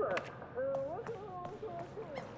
Eu Ufa, ufa, ufa!